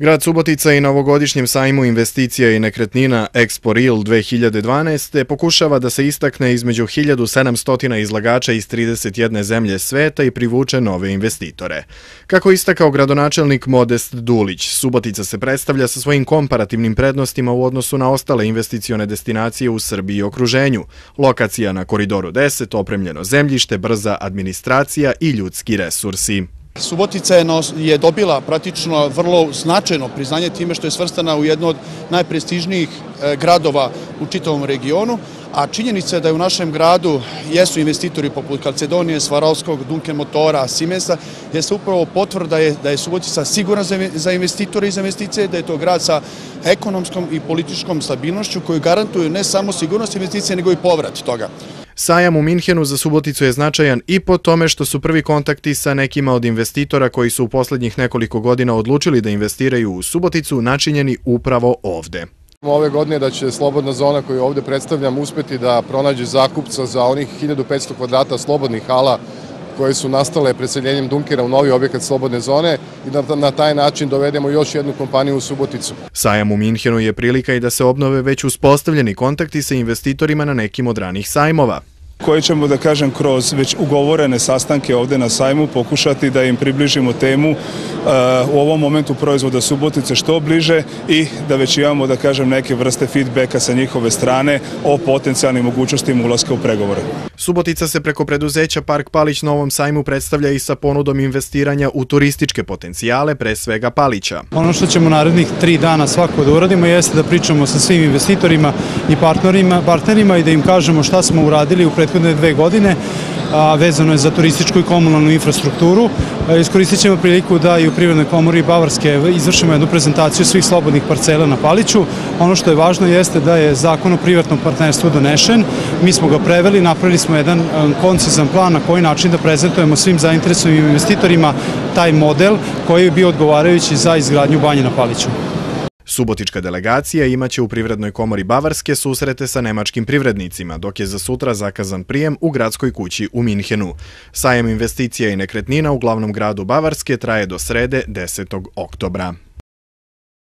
Grad Subotica i na ovogodišnjem sajmu investicija i nekretnina Expo Real 2012. pokušava da se istakne između 1700 izlagača iz 31 zemlje sveta i privuče nove investitore. Kako istakao gradonačelnik Modest Dulić, Subotica se predstavlja sa svojim komparativnim prednostima u odnosu na ostale investicione destinacije u Srbiji i okruženju. Lokacija na koridoru 10, opremljeno zemljište, brza administracija i ljudski resursi. Subotica je dobila praktično vrlo značajno priznanje time što je svrstana u jedno od najprestižnijih e, gradova u čitavom regionu, a činjenica je da je u našem gradu jesu investitori poput Kalcedonije, Svarovskog, Dunke Motora, Siemensa, je se upravo potvrda je da je Subotica sigurna za investitore i za investicije, da je to grad sa ekonomskom i političkom stabilnošću koju garantuju ne samo sigurnost investicije, nego i povrat toga. Sajam u Minhenu za Suboticu je značajan i po tome što su prvi kontakti sa nekima od investitora koji su u poslednjih nekoliko godina odlučili da investiraju u Suboticu načinjeni upravo ovde. Ove godine da će slobodna zona koju ovde predstavljam uspeti da pronađe zakupca za onih 1500 kvadrata slobodnih hala koje su nastale preseljenjem Dunkera u novi objekat slobodne zone i da na taj način dovedemo još jednu kompaniju u Suboticu. Sajam u Minhenu je prilika i da se obnove već uspostavljeni kontakti sa investitorima na nekim od ranih sajmova koji ćemo, da kažem, kroz već ugovorene sastanke ovde na sajmu pokušati da im približimo temu uh, u ovom momentu proizvoda Subotice što bliže i da već imamo, da kažem, neke vrste feedbacka sa njihove strane o potencijalnim mogućnostima ulaska u pregovore. Subotica se preko preduzeća Park Palić na ovom sajmu predstavlja i sa ponudom investiranja u turističke potencijale, pre svega Palića. Ono što ćemo narednih tri dana svako da uradimo jeste da pričamo sa svim investitorima i partnerima, partnerima i da im kažemo šta smo uradili u prethodne dve godine, a vezano je za turističku i komunalnu infrastrukturu. Iskoristit ćemo priliku da i u Privrednoj komori Bavarske izvršimo jednu prezentaciju svih slobodnih parcela na Paliću. Ono što je važno jeste da je zakon o privatnom partnerstvu donešen. Mi smo ga preveli, napravili smo jedan koncizan plan na koji način da prezentujemo svim zainteresovanim investitorima taj model koji je bio odgovarajući za izgradnju banje na Paliću. Subotička delegacija imaće u Privrednoj komori Bavarske susrete sa nemačkim privrednicima, dok je za sutra zakazan prijem u gradskoj kući u Minhenu. Sajem investicija i nekretnina u glavnom gradu Bavarske traje do srede 10. oktobra.